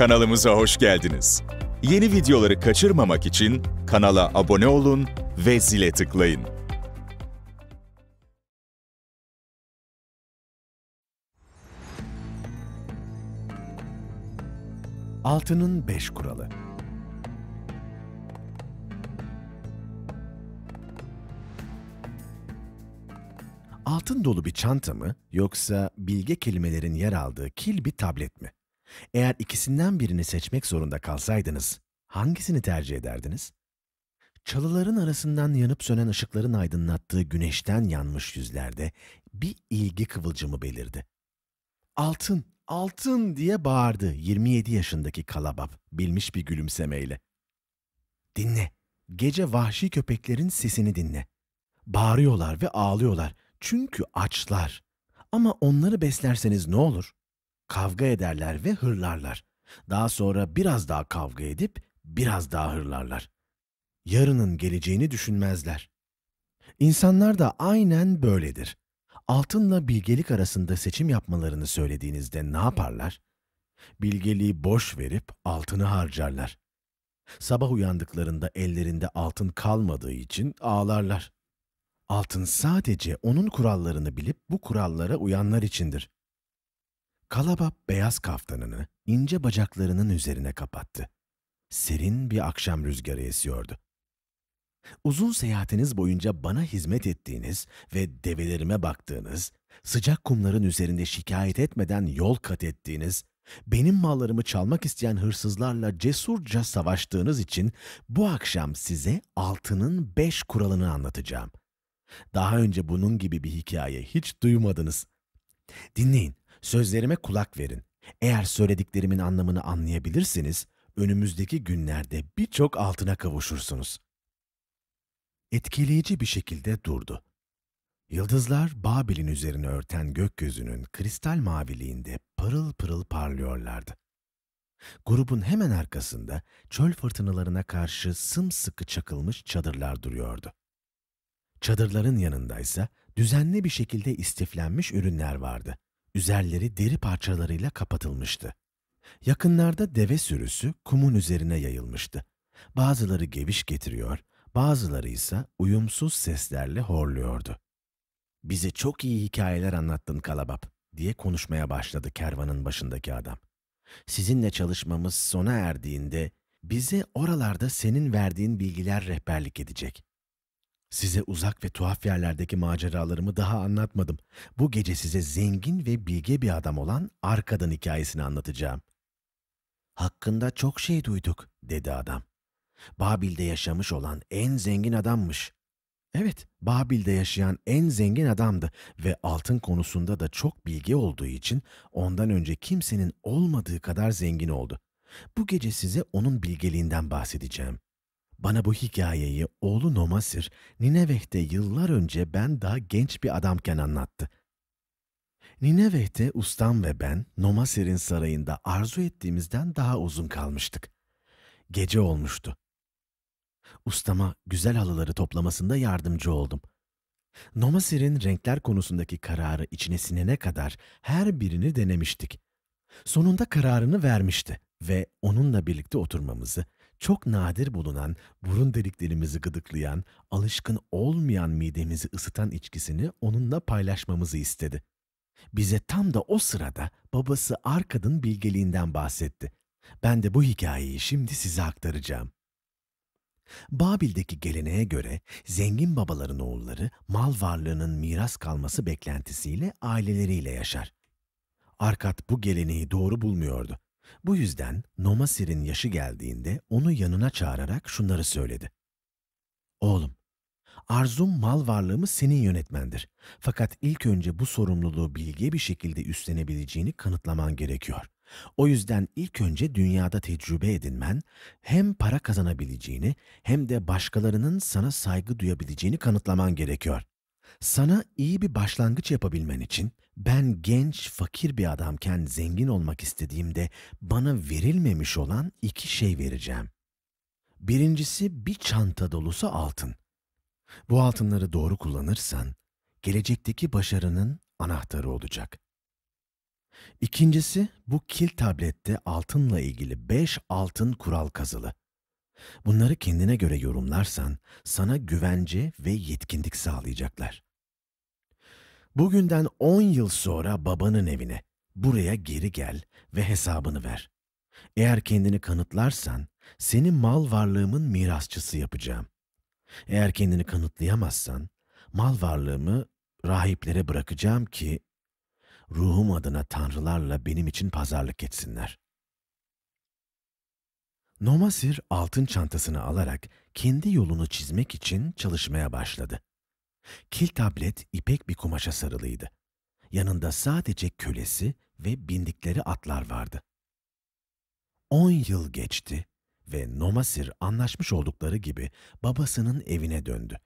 Kanalımıza hoş geldiniz. Yeni videoları kaçırmamak için kanala abone olun ve zile tıklayın. Altının 5 kuralı. Altın dolu bir çanta mı yoksa bilge kelimelerin yer aldığı kil bir tablet mi? Eğer ikisinden birini seçmek zorunda kalsaydınız hangisini tercih ederdiniz? Çalıların arasından yanıp sönen ışıkların aydınlattığı güneşten yanmış yüzlerde bir ilgi kıvılcımı belirdi. Altın, altın diye bağırdı 27 yaşındaki kalabab bilmiş bir gülümsemeyle. Dinle, gece vahşi köpeklerin sesini dinle. Bağırıyorlar ve ağlıyorlar çünkü açlar. Ama onları beslerseniz ne olur? Kavga ederler ve hırlarlar. Daha sonra biraz daha kavga edip biraz daha hırlarlar. Yarının geleceğini düşünmezler. İnsanlar da aynen böyledir. Altınla bilgelik arasında seçim yapmalarını söylediğinizde ne yaparlar? Bilgeliği boş verip altını harcarlar. Sabah uyandıklarında ellerinde altın kalmadığı için ağlarlar. Altın sadece onun kurallarını bilip bu kurallara uyanlar içindir. Kalabap beyaz kaftanını ince bacaklarının üzerine kapattı. Serin bir akşam rüzgarı esiyordu. Uzun seyahatiniz boyunca bana hizmet ettiğiniz ve develerime baktığınız, sıcak kumların üzerinde şikayet etmeden yol kat ettiğiniz, benim mallarımı çalmak isteyen hırsızlarla cesurca savaştığınız için bu akşam size altının beş kuralını anlatacağım. Daha önce bunun gibi bir hikaye hiç duymadınız. Dinleyin, sözlerime kulak verin. Eğer söylediklerimin anlamını anlayabilirsiniz, önümüzdeki günlerde birçok altına kavuşursunuz. Etkileyici bir şekilde durdu. Yıldızlar Babil'in üzerine örten gökyüzünün kristal maviliğinde pırıl pırıl parlıyorlardı. Grubun hemen arkasında çöl fırtınalarına karşı sımsıkı çakılmış çadırlar duruyordu. Çadırların yanındaysa düzenli bir şekilde istiflenmiş ürünler vardı. Üzerleri deri parçalarıyla kapatılmıştı. Yakınlarda deve sürüsü kumun üzerine yayılmıştı. Bazıları geviş getiriyor, bazıları ise uyumsuz seslerle horluyordu. Bize çok iyi hikayeler anlattın Kalabap diye konuşmaya başladı kervanın başındaki adam. Sizinle çalışmamız sona erdiğinde bize oralarda senin verdiğin bilgiler rehberlik edecek. Size uzak ve tuhaf yerlerdeki maceralarımı daha anlatmadım. Bu gece size zengin ve bilge bir adam olan Arkad'ın hikayesini anlatacağım. Hakkında çok şey duyduk, dedi adam. Babil'de yaşamış olan en zengin adammış. Evet, Babil'de yaşayan en zengin adamdı ve altın konusunda da çok bilgi olduğu için ondan önce kimsenin olmadığı kadar zengin oldu. Bu gece size onun bilgeliğinden bahsedeceğim. Bana bu hikayeyi oğlu Nomasir, Nineveh'te yıllar önce ben daha genç bir adamken anlattı. Nineveh'te ustam ve ben Nomasir'in sarayında arzu ettiğimizden daha uzun kalmıştık. Gece olmuştu. Ustama güzel halıları toplamasında yardımcı oldum. Nomasir'in renkler konusundaki kararı içine sinene kadar her birini denemiştik. Sonunda kararını vermişti ve onunla birlikte oturmamızı, çok nadir bulunan, burun deliklerimizi gıdıklayan, alışkın olmayan midemizi ısıtan içkisini onunla paylaşmamızı istedi. Bize tam da o sırada babası Arkad'ın bilgeliğinden bahsetti. Ben de bu hikayeyi şimdi size aktaracağım. Babil'deki geleneğe göre zengin babaların oğulları mal varlığının miras kalması beklentisiyle aileleriyle yaşar. Arkat bu geleneği doğru bulmuyordu. Bu yüzden Nomasir'in yaşı geldiğinde onu yanına çağırarak şunları söyledi. Oğlum, arzum mal varlığımı senin yönetmendir. Fakat ilk önce bu sorumluluğu bilge bir şekilde üstlenebileceğini kanıtlaman gerekiyor. O yüzden ilk önce dünyada tecrübe edinmen, hem para kazanabileceğini hem de başkalarının sana saygı duyabileceğini kanıtlaman gerekiyor. Sana iyi bir başlangıç yapabilmen için ben genç, fakir bir adamken zengin olmak istediğimde bana verilmemiş olan iki şey vereceğim. Birincisi bir çanta dolusu altın. Bu altınları doğru kullanırsan gelecekteki başarının anahtarı olacak. İkincisi bu kil tablette altınla ilgili 5 altın kural kazılı. Bunları kendine göre yorumlarsan sana güvence ve yetkinlik sağlayacaklar. Bugünden 10 yıl sonra babanın evine, buraya geri gel ve hesabını ver. Eğer kendini kanıtlarsan seni mal varlığımın mirasçısı yapacağım. Eğer kendini kanıtlayamazsan mal varlığımı rahiplere bırakacağım ki ruhum adına tanrılarla benim için pazarlık etsinler. Nomasir altın çantasını alarak kendi yolunu çizmek için çalışmaya başladı. Kil tablet ipek bir kumaşa sarılıydı. Yanında sadece kölesi ve bindikleri atlar vardı. On yıl geçti ve Nomasir anlaşmış oldukları gibi babasının evine döndü.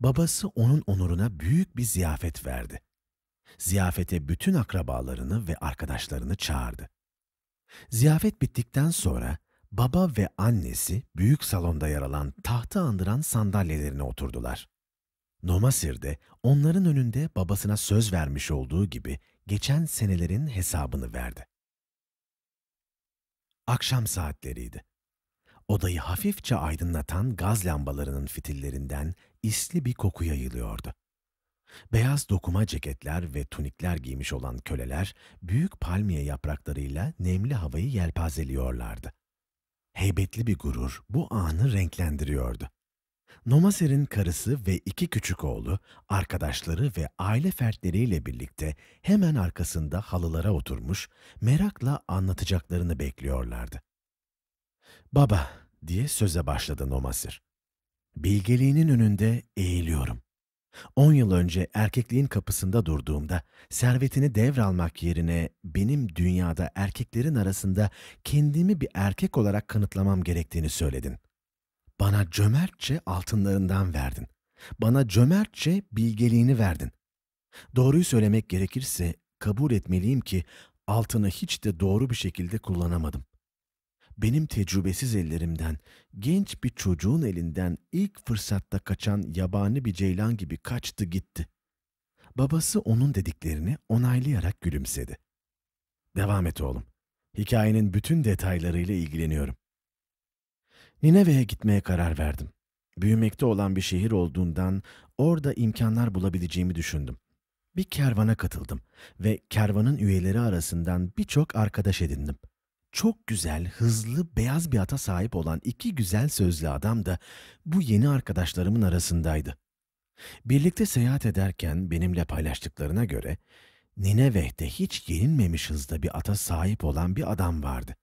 Babası onun onuruna büyük bir ziyafet verdi. Ziyafete bütün akrabalarını ve arkadaşlarını çağırdı. Ziyafet bittikten sonra baba ve annesi büyük salonda yer alan tahtı andıran sandalyelerine oturdular. Nomasir de onların önünde babasına söz vermiş olduğu gibi geçen senelerin hesabını verdi. Akşam saatleriydi. Odayı hafifçe aydınlatan gaz lambalarının fitillerinden isli bir koku yayılıyordu. Beyaz dokuma ceketler ve tunikler giymiş olan köleler büyük palmiye yapraklarıyla nemli havayı yelpazeliyorlardı. Heybetli bir gurur bu anı renklendiriyordu. Nomaser'in karısı ve iki küçük oğlu, arkadaşları ve aile fertleriyle birlikte hemen arkasında halılara oturmuş, merakla anlatacaklarını bekliyorlardı. Baba, diye söze başladı Nomasir. Bilgeliğinin önünde eğiliyorum. On yıl önce erkekliğin kapısında durduğumda servetini devralmak yerine benim dünyada erkeklerin arasında kendimi bir erkek olarak kanıtlamam gerektiğini söyledin. Bana cömertçe altınlarından verdin. Bana cömertçe bilgeliğini verdin. Doğruyu söylemek gerekirse kabul etmeliyim ki altını hiç de doğru bir şekilde kullanamadım benim tecrübesiz ellerimden, genç bir çocuğun elinden ilk fırsatta kaçan yabani bir ceylan gibi kaçtı gitti. Babası onun dediklerini onaylayarak gülümsedi. Devam et oğlum. Hikayenin bütün detaylarıyla ilgileniyorum. Nineve'ye gitmeye karar verdim. Büyümekte olan bir şehir olduğundan orada imkanlar bulabileceğimi düşündüm. Bir kervana katıldım ve kervanın üyeleri arasından birçok arkadaş edindim. Çok güzel, hızlı, beyaz bir ata sahip olan iki güzel sözlü adam da bu yeni arkadaşlarımın arasındaydı. Birlikte seyahat ederken benimle paylaştıklarına göre Nineve'de hiç yenilmemiş hızda bir ata sahip olan bir adam vardı.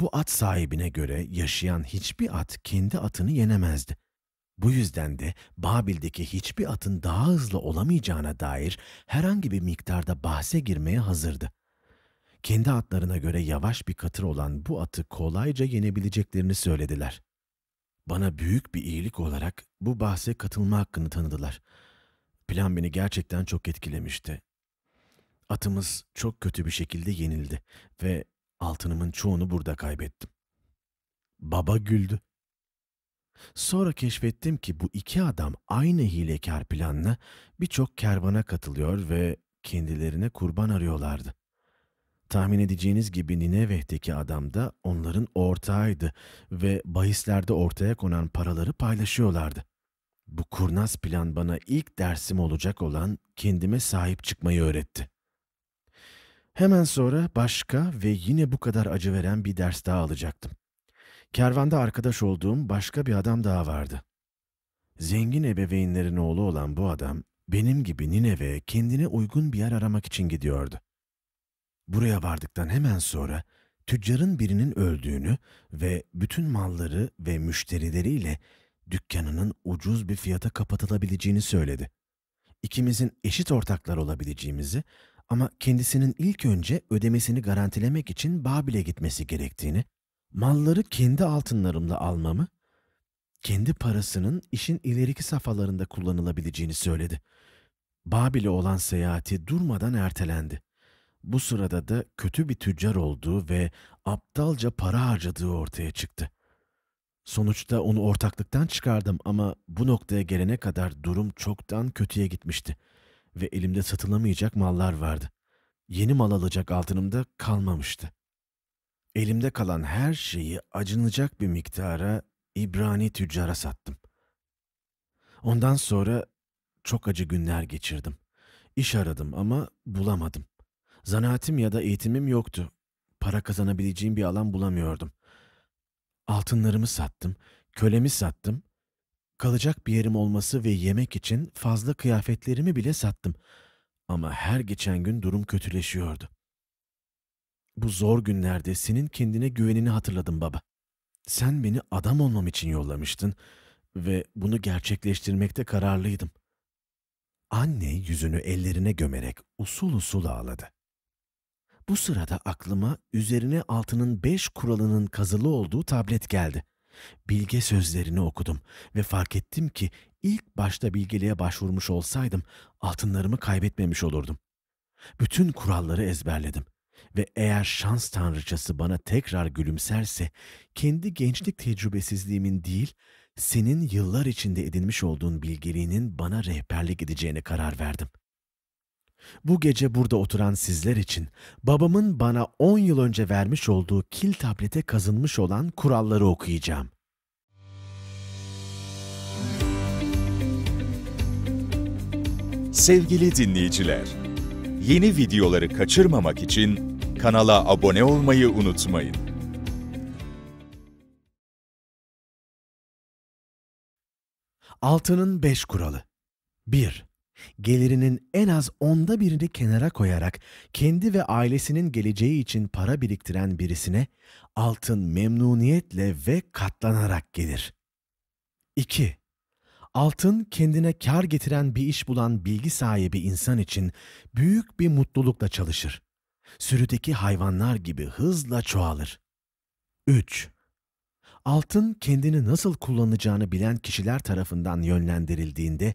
Bu at sahibine göre yaşayan hiçbir at kendi atını yenemezdi. Bu yüzden de Babil'deki hiçbir atın daha hızlı olamayacağına dair herhangi bir miktarda bahse girmeye hazırdı kendi atlarına göre yavaş bir katır olan bu atı kolayca yenebileceklerini söylediler. Bana büyük bir iyilik olarak bu bahse katılma hakkını tanıdılar. Plan beni gerçekten çok etkilemişti. Atımız çok kötü bir şekilde yenildi ve altınımın çoğunu burada kaybettim. Baba güldü. Sonra keşfettim ki bu iki adam aynı hilekar planla birçok kervana katılıyor ve kendilerine kurban arıyorlardı. Tahmin edeceğiniz gibi Nineve'deki adam da onların ortağıydı ve bahislerde ortaya konan paraları paylaşıyorlardı. Bu kurnaz plan bana ilk dersim olacak olan kendime sahip çıkmayı öğretti. Hemen sonra başka ve yine bu kadar acı veren bir ders daha alacaktım. Kervanda arkadaş olduğum başka bir adam daha vardı. Zengin ebeveynlerin oğlu olan bu adam, benim gibi Nineve'ye kendine uygun bir yer aramak için gidiyordu. Buraya vardıktan hemen sonra tüccarın birinin öldüğünü ve bütün malları ve müşterileriyle dükkanının ucuz bir fiyata kapatılabileceğini söyledi. İkimizin eşit ortaklar olabileceğimizi ama kendisinin ilk önce ödemesini garantilemek için Babil'e gitmesi gerektiğini, malları kendi altınlarımla almamı, kendi parasının işin ileriki safhalarında kullanılabileceğini söyledi. Babil'e olan seyahati durmadan ertelendi. Bu sırada da kötü bir tüccar olduğu ve aptalca para harcadığı ortaya çıktı. Sonuçta onu ortaklıktan çıkardım ama bu noktaya gelene kadar durum çoktan kötüye gitmişti ve elimde satılamayacak mallar vardı. Yeni mal alacak altınım da kalmamıştı. Elimde kalan her şeyi acınacak bir miktara İbrani tüccara sattım. Ondan sonra çok acı günler geçirdim. İş aradım ama bulamadım. Zanaatim ya da eğitimim yoktu. Para kazanabileceğim bir alan bulamıyordum. Altınlarımı sattım, kölemi sattım. Kalacak bir yerim olması ve yemek için fazla kıyafetlerimi bile sattım. Ama her geçen gün durum kötüleşiyordu. Bu zor günlerde senin kendine güvenini hatırladım baba. Sen beni adam olmam için yollamıştın ve bunu gerçekleştirmekte kararlıydım. Anne yüzünü ellerine gömerek usul usul ağladı. Bu sırada aklıma üzerine altının beş kuralının kazılı olduğu tablet geldi. Bilge sözlerini okudum ve fark ettim ki ilk başta bilgeliğe başvurmuş olsaydım altınlarımı kaybetmemiş olurdum. Bütün kuralları ezberledim ve eğer şans tanrıçası bana tekrar gülümserse kendi gençlik tecrübesizliğimin değil, senin yıllar içinde edinmiş olduğun bilgeliğinin bana rehberlik edeceğine karar verdim. Bu gece burada oturan sizler için babamın bana 10 yıl önce vermiş olduğu kil tablete kazınmış olan kuralları okuyacağım. Sevgili dinleyiciler, yeni videoları kaçırmamak için kanala abone olmayı unutmayın. Altının 5 kuralı 1. Gelirinin en az onda birini kenara koyarak kendi ve ailesinin geleceği için para biriktiren birisine altın memnuniyetle ve katlanarak gelir. 2. Altın kendine kar getiren bir iş bulan bilgi sahibi insan için büyük bir mutlulukla çalışır. Sürüdeki hayvanlar gibi hızla çoğalır. 3. Altın kendini nasıl kullanacağını bilen kişiler tarafından yönlendirildiğinde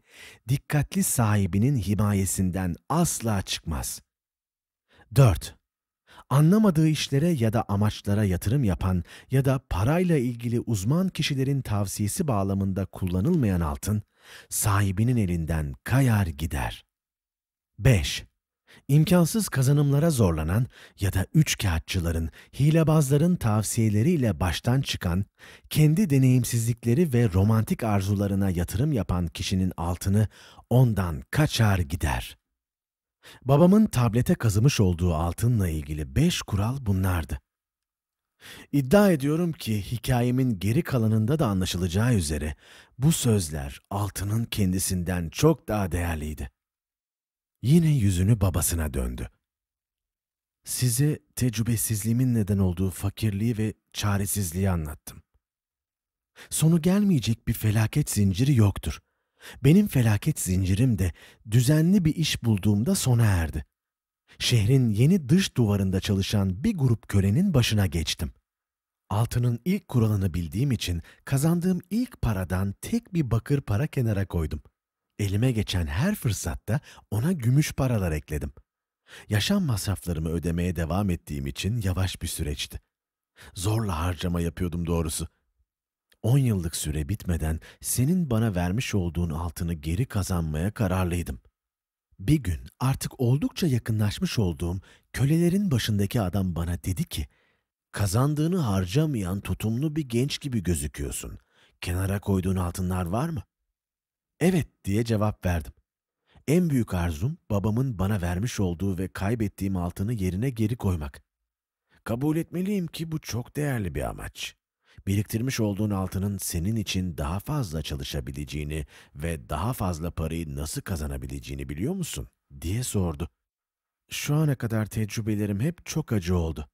dikkatli sahibinin himayesinden asla çıkmaz. 4. Anlamadığı işlere ya da amaçlara yatırım yapan ya da parayla ilgili uzman kişilerin tavsiyesi bağlamında kullanılmayan altın, sahibinin elinden kayar gider. 5. İmkansız kazanımlara zorlanan ya da üç kağıtçıların, hilebazların tavsiyeleriyle baştan çıkan, kendi deneyimsizlikleri ve romantik arzularına yatırım yapan kişinin altını ondan kaçar gider. Babamın tablete kazımış olduğu altınla ilgili beş kural bunlardı. İddia ediyorum ki hikayemin geri kalanında da anlaşılacağı üzere bu sözler altının kendisinden çok daha değerliydi. Yine yüzünü babasına döndü. Size tecrübesizliğimin neden olduğu fakirliği ve çaresizliği anlattım. Sonu gelmeyecek bir felaket zinciri yoktur. Benim felaket zincirim de düzenli bir iş bulduğumda sona erdi. Şehrin yeni dış duvarında çalışan bir grup kölenin başına geçtim. Altının ilk kuralını bildiğim için kazandığım ilk paradan tek bir bakır para kenara koydum. Elime geçen her fırsatta ona gümüş paralar ekledim. Yaşam masraflarımı ödemeye devam ettiğim için yavaş bir süreçti. Zorla harcama yapıyordum doğrusu. On yıllık süre bitmeden senin bana vermiş olduğun altını geri kazanmaya kararlıydım. Bir gün artık oldukça yakınlaşmış olduğum kölelerin başındaki adam bana dedi ki, kazandığını harcamayan tutumlu bir genç gibi gözüküyorsun. Kenara koyduğun altınlar var mı? Evet diye cevap verdim. En büyük arzum babamın bana vermiş olduğu ve kaybettiğim altını yerine geri koymak. Kabul etmeliyim ki bu çok değerli bir amaç. Biriktirmiş olduğun altının senin için daha fazla çalışabileceğini ve daha fazla parayı nasıl kazanabileceğini biliyor musun? diye sordu. Şu ana kadar tecrübelerim hep çok acı oldu.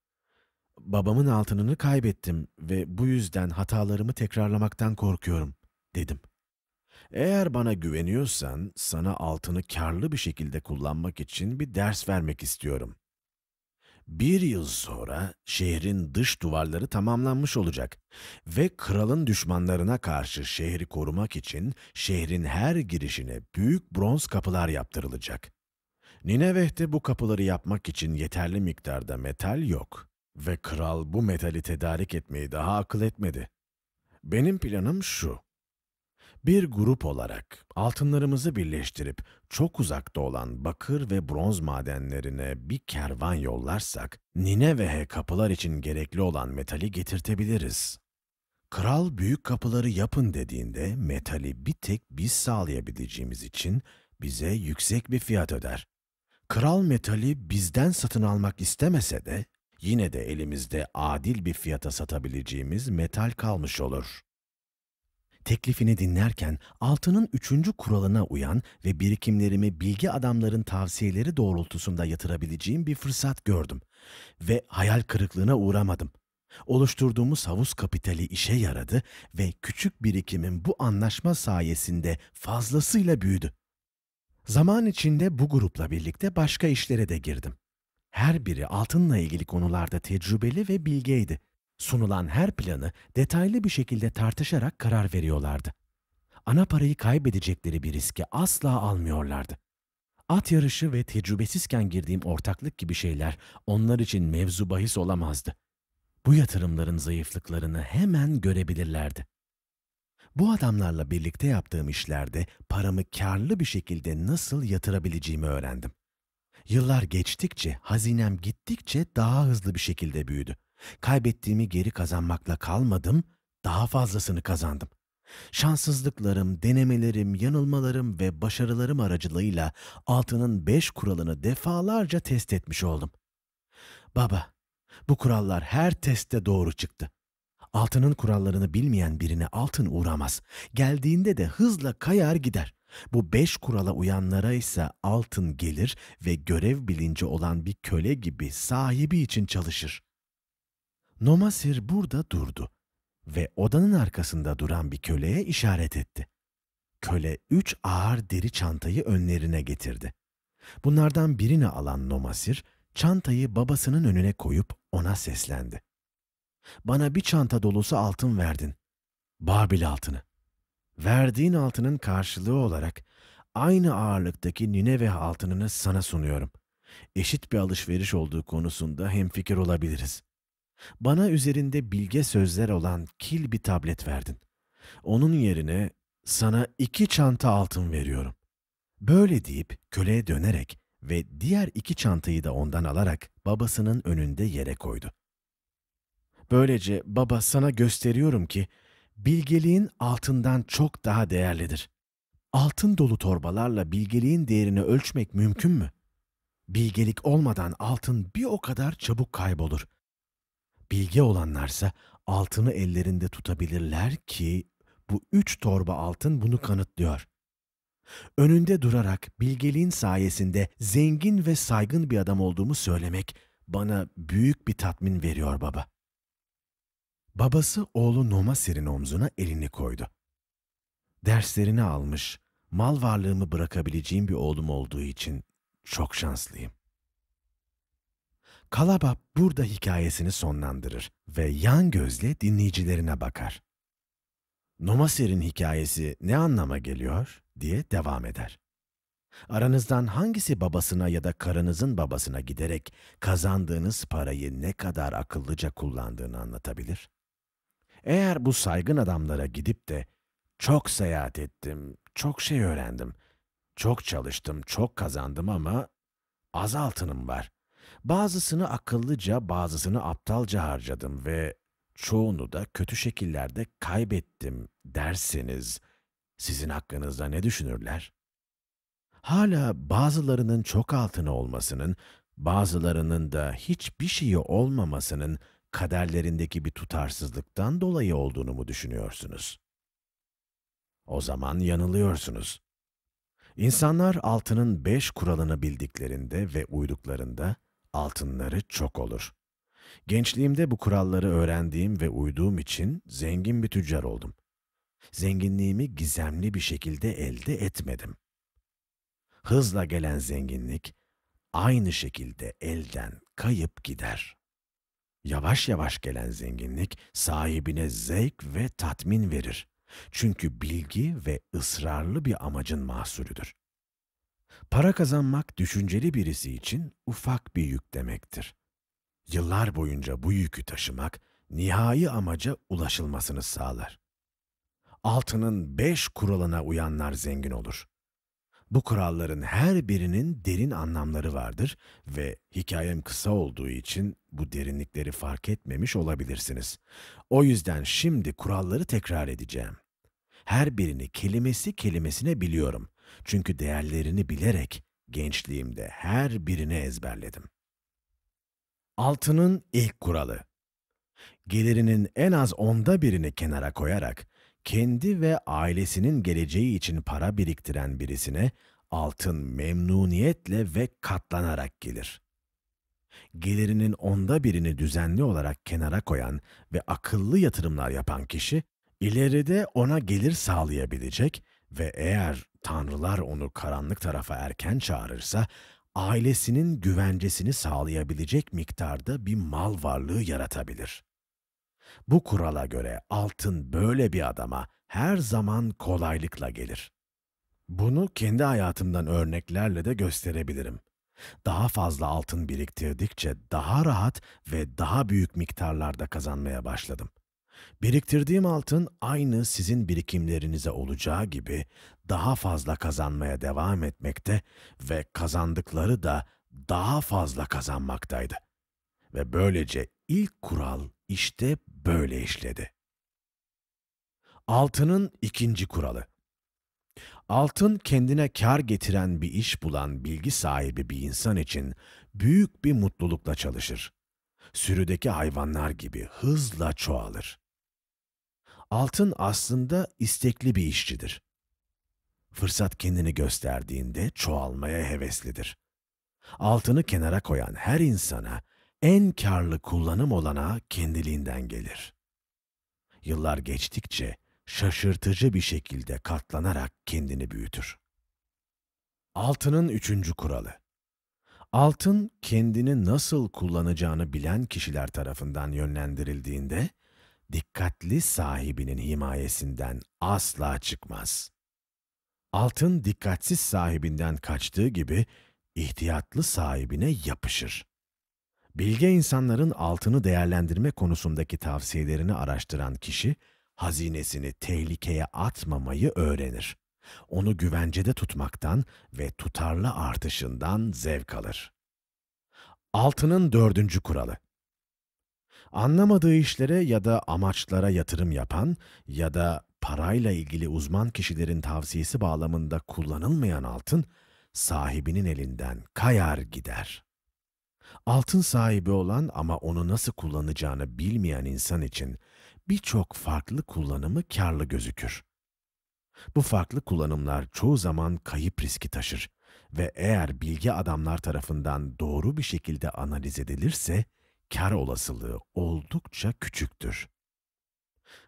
Babamın altınını kaybettim ve bu yüzden hatalarımı tekrarlamaktan korkuyorum, dedim. Eğer bana güveniyorsan sana altını karlı bir şekilde kullanmak için bir ders vermek istiyorum. Bir yıl sonra şehrin dış duvarları tamamlanmış olacak ve kralın düşmanlarına karşı şehri korumak için şehrin her girişine büyük bronz kapılar yaptırılacak. Nineveh'te bu kapıları yapmak için yeterli miktarda metal yok ve kral bu metali tedarik etmeyi daha akıl etmedi. Benim planım şu. Bir grup olarak altınlarımızı birleştirip çok uzakta olan bakır ve bronz madenlerine bir kervan yollarsak, Nineve'ye kapılar için gerekli olan metali getirtebiliriz. Kral büyük kapıları yapın dediğinde metali bir tek biz sağlayabileceğimiz için bize yüksek bir fiyat öder. Kral metali bizden satın almak istemese de yine de elimizde adil bir fiyata satabileceğimiz metal kalmış olur. Teklifini dinlerken altının üçüncü kuralına uyan ve birikimlerimi bilgi adamların tavsiyeleri doğrultusunda yatırabileceğim bir fırsat gördüm. Ve hayal kırıklığına uğramadım. Oluşturduğumuz havuz kapitali işe yaradı ve küçük birikimim bu anlaşma sayesinde fazlasıyla büyüdü. Zaman içinde bu grupla birlikte başka işlere de girdim. Her biri altınla ilgili konularda tecrübeli ve bilgeydi. Sunulan her planı detaylı bir şekilde tartışarak karar veriyorlardı. Ana parayı kaybedecekleri bir riski asla almıyorlardı. At yarışı ve tecrübesizken girdiğim ortaklık gibi şeyler onlar için mevzu bahis olamazdı. Bu yatırımların zayıflıklarını hemen görebilirlerdi. Bu adamlarla birlikte yaptığım işlerde paramı karlı bir şekilde nasıl yatırabileceğimi öğrendim. Yıllar geçtikçe, hazinem gittikçe daha hızlı bir şekilde büyüdü. Kaybettiğimi geri kazanmakla kalmadım, daha fazlasını kazandım. Şanssızlıklarım, denemelerim, yanılmalarım ve başarılarım aracılığıyla altının beş kuralını defalarca test etmiş oldum. Baba, bu kurallar her testte doğru çıktı. Altının kurallarını bilmeyen birine altın uğramaz. Geldiğinde de hızla kayar gider. Bu beş kurala uyanlara ise altın gelir ve görev bilinci olan bir köle gibi sahibi için çalışır. Nomasir burada durdu ve odanın arkasında duran bir köleye işaret etti. Köle üç ağır deri çantayı önlerine getirdi. Bunlardan birini alan Nomasir, çantayı babasının önüne koyup ona seslendi. Bana bir çanta dolusu altın verdin. Babil altını. Verdiğin altının karşılığı olarak aynı ağırlıktaki Nineve altınını sana sunuyorum. Eşit bir alışveriş olduğu konusunda hemfikir olabiliriz. Bana üzerinde bilge sözler olan kil bir tablet verdin. Onun yerine sana iki çanta altın veriyorum. Böyle deyip köleye dönerek ve diğer iki çantayı da ondan alarak babasının önünde yere koydu. Böylece baba sana gösteriyorum ki bilgeliğin altından çok daha değerlidir. Altın dolu torbalarla bilgeliğin değerini ölçmek mümkün mü? Bilgelik olmadan altın bir o kadar çabuk kaybolur. Bilge olanlarsa altını ellerinde tutabilirler ki bu üç torba altın bunu kanıtlıyor. Önünde durarak bilgeliğin sayesinde zengin ve saygın bir adam olduğumu söylemek bana büyük bir tatmin veriyor baba. Babası oğlu Nomasir'in omzuna elini koydu. Derslerini almış, mal varlığımı bırakabileceğim bir oğlum olduğu için çok şanslıyım. Kalabab burada hikayesini sonlandırır ve yan gözle dinleyicilerine bakar. Nomasir'in hikayesi ne anlama geliyor diye devam eder. Aranızdan hangisi babasına ya da karınızın babasına giderek kazandığınız parayı ne kadar akıllıca kullandığını anlatabilir? Eğer bu saygın adamlara gidip de çok seyahat ettim, çok şey öğrendim, çok çalıştım, çok kazandım ama az altınım var. Bazısını akıllıca, bazısını aptalca harcadım ve çoğunu da kötü şekillerde kaybettim derseniz sizin hakkınızda ne düşünürler? Hala bazılarının çok altını olmasının, bazılarının da hiçbir şeyi olmamasının kaderlerindeki bir tutarsızlıktan dolayı olduğunu mu düşünüyorsunuz? O zaman yanılıyorsunuz. İnsanlar altının beş kuralını bildiklerinde ve uyduklarında altınları çok olur. Gençliğimde bu kuralları öğrendiğim ve uyduğum için zengin bir tüccar oldum. Zenginliğimi gizemli bir şekilde elde etmedim. Hızla gelen zenginlik aynı şekilde elden kayıp gider. Yavaş yavaş gelen zenginlik sahibine zevk ve tatmin verir. Çünkü bilgi ve ısrarlı bir amacın mahsulüdür. Para kazanmak düşünceli birisi için ufak bir yük demektir. Yıllar boyunca bu yükü taşımak nihai amaca ulaşılmasını sağlar. Altının beş kuralına uyanlar zengin olur. Bu kuralların her birinin derin anlamları vardır ve hikayem kısa olduğu için bu derinlikleri fark etmemiş olabilirsiniz. O yüzden şimdi kuralları tekrar edeceğim. Her birini kelimesi kelimesine biliyorum. Çünkü değerlerini bilerek gençliğimde her birini ezberledim. Altının ilk kuralı. Gelirinin en az onda birini kenara koyarak kendi ve ailesinin geleceği için para biriktiren birisine altın memnuniyetle ve katlanarak gelir. Gelirinin onda birini düzenli olarak kenara koyan ve akıllı yatırımlar yapan kişi, ileride ona gelir sağlayabilecek ve eğer tanrılar onu karanlık tarafa erken çağırırsa, ailesinin güvencesini sağlayabilecek miktarda bir mal varlığı yaratabilir. Bu kurala göre altın böyle bir adama her zaman kolaylıkla gelir. Bunu kendi hayatımdan örneklerle de gösterebilirim. Daha fazla altın biriktirdikçe daha rahat ve daha büyük miktarlarda kazanmaya başladım. Biriktirdiğim altın aynı sizin birikimlerinize olacağı gibi daha fazla kazanmaya devam etmekte ve kazandıkları da daha fazla kazanmaktaydı. Ve böylece ilk kural işte böyle işledi. Altının ikinci kuralı. Altın kendine kar getiren bir iş bulan bilgi sahibi bir insan için büyük bir mutlulukla çalışır. Sürüdeki hayvanlar gibi hızla çoğalır. Altın aslında istekli bir işçidir. Fırsat kendini gösterdiğinde çoğalmaya heveslidir. Altını kenara koyan her insana en karlı kullanım olana kendiliğinden gelir. Yıllar geçtikçe şaşırtıcı bir şekilde katlanarak kendini büyütür. Altının üçüncü kuralı. Altın kendini nasıl kullanacağını bilen kişiler tarafından yönlendirildiğinde, dikkatli sahibinin himayesinden asla çıkmaz. Altın dikkatsiz sahibinden kaçtığı gibi ihtiyatlı sahibine yapışır. Bilge insanların altını değerlendirme konusundaki tavsiyelerini araştıran kişi, hazinesini tehlikeye atmamayı öğrenir. Onu güvencede tutmaktan ve tutarlı artışından zevk alır. Altının dördüncü kuralı. Anlamadığı işlere ya da amaçlara yatırım yapan ya da parayla ilgili uzman kişilerin tavsiyesi bağlamında kullanılmayan altın, sahibinin elinden kayar gider. Altın sahibi olan ama onu nasıl kullanacağını bilmeyen insan için birçok farklı kullanımı karlı gözükür. Bu farklı kullanımlar çoğu zaman kayıp riski taşır ve eğer bilgi adamlar tarafından doğru bir şekilde analiz edilirse kar olasılığı oldukça küçüktür.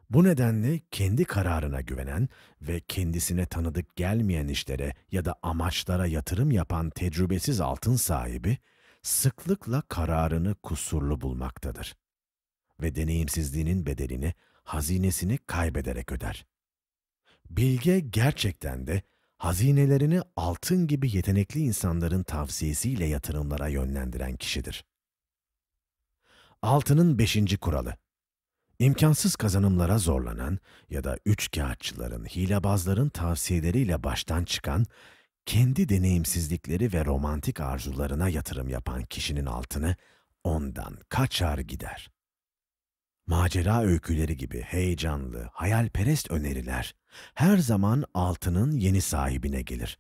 Bu nedenle kendi kararına güvenen ve kendisine tanıdık gelmeyen işlere ya da amaçlara yatırım yapan tecrübesiz altın sahibi sıklıkla kararını kusurlu bulmaktadır ve deneyimsizliğinin bedelini, hazinesini kaybederek öder. Bilge gerçekten de hazinelerini altın gibi yetenekli insanların tavsiyesiyle yatırımlara yönlendiren kişidir. Altının beşinci kuralı. İmkansız kazanımlara zorlanan ya da üçkağıtçıların, hilebazların tavsiyeleriyle baştan çıkan, kendi deneyimsizlikleri ve romantik arzularına yatırım yapan kişinin altını ondan kaçar gider. Macera öyküleri gibi heyecanlı, hayalperest öneriler her zaman altının yeni sahibine gelir.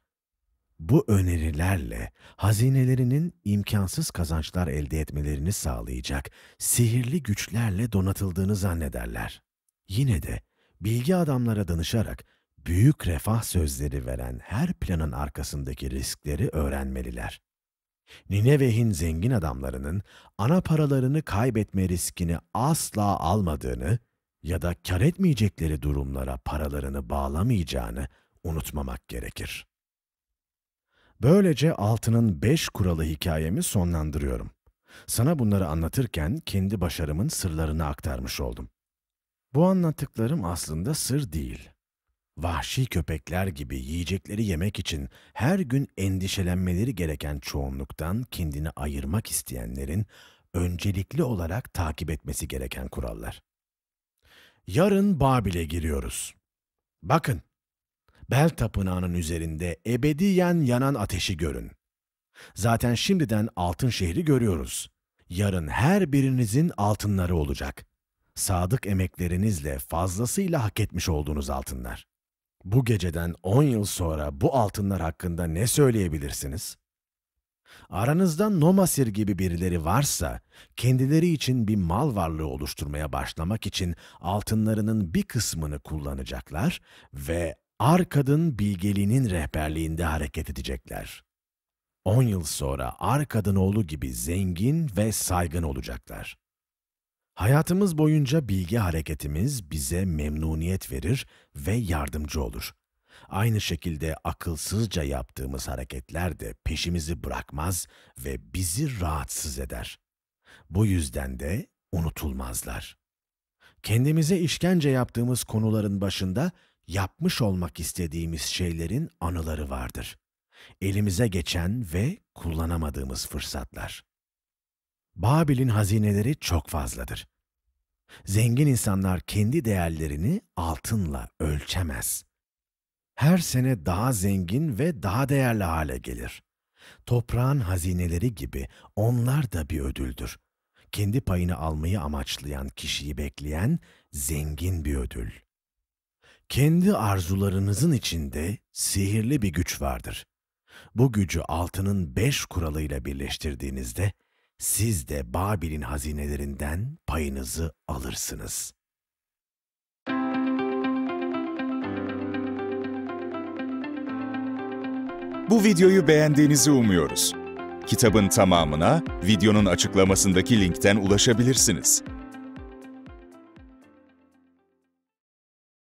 Bu önerilerle hazinelerinin imkansız kazançlar elde etmelerini sağlayacak sihirli güçlerle donatıldığını zannederler. Yine de bilgi adamlara danışarak büyük refah sözleri veren her planın arkasındaki riskleri öğrenmeliler. Nineveh'in zengin adamlarının ana paralarını kaybetme riskini asla almadığını ya da kar etmeyecekleri durumlara paralarını bağlamayacağını unutmamak gerekir. Böylece altının beş kuralı hikayemi sonlandırıyorum. Sana bunları anlatırken kendi başarımın sırlarını aktarmış oldum. Bu anlattıklarım aslında sır değil vahşi köpekler gibi yiyecekleri yemek için her gün endişelenmeleri gereken çoğunluktan kendini ayırmak isteyenlerin öncelikli olarak takip etmesi gereken kurallar. Yarın Babil'e giriyoruz. Bakın, Bel tapınağının üzerinde ebediyen yanan ateşi görün. Zaten şimdiden altın şehri görüyoruz. Yarın her birinizin altınları olacak. Sadık emeklerinizle fazlasıyla hak etmiş olduğunuz altınlar. Bu geceden 10 yıl sonra bu altınlar hakkında ne söyleyebilirsiniz? Aranızda Nomasir gibi birileri varsa, kendileri için bir mal varlığı oluşturmaya başlamak için altınlarının bir kısmını kullanacaklar ve Arkad'ın bilgeliğinin rehberliğinde hareket edecekler. 10 yıl sonra Arkad'ın oğlu gibi zengin ve saygın olacaklar. Hayatımız boyunca bilgi hareketimiz bize memnuniyet verir ve yardımcı olur. Aynı şekilde akılsızca yaptığımız hareketler de peşimizi bırakmaz ve bizi rahatsız eder. Bu yüzden de unutulmazlar. Kendimize işkence yaptığımız konuların başında yapmış olmak istediğimiz şeylerin anıları vardır. Elimize geçen ve kullanamadığımız fırsatlar. Babil'in hazineleri çok fazladır. Zengin insanlar kendi değerlerini altınla ölçemez. Her sene daha zengin ve daha değerli hale gelir. Toprağın hazineleri gibi onlar da bir ödüldür. Kendi payını almayı amaçlayan kişiyi bekleyen zengin bir ödül. Kendi arzularınızın içinde sihirli bir güç vardır. Bu gücü altının beş kuralıyla birleştirdiğinizde siz de Babil'in hazinelerinden payınızı alırsınız. Bu videoyu beğendiğinizi umuyoruz. Kitabın tamamına videonun açıklamasındaki linkten ulaşabilirsiniz.